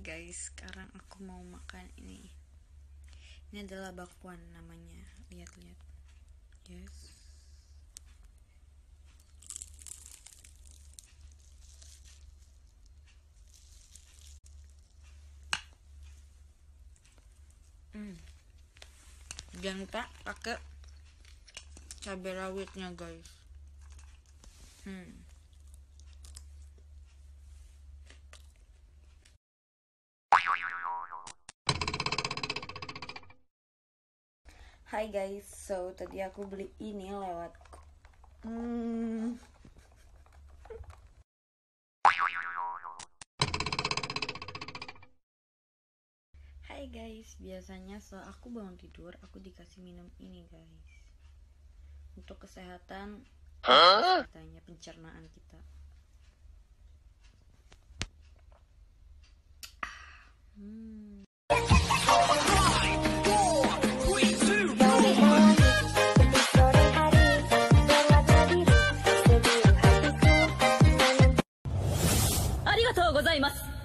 guys, sekarang aku mau makan ini. Ini adalah bakwan namanya. Lihat-lihat. Yes. Hmm. Jangan lupa pakai cabai rawitnya guys. Hmm. Hai guys, so tadi aku beli ini lewat hmm. Hai guys, biasanya setelah aku bangun tidur, aku dikasih minum ini guys. Untuk kesehatan katanya pencernaan kita ありがとうございます。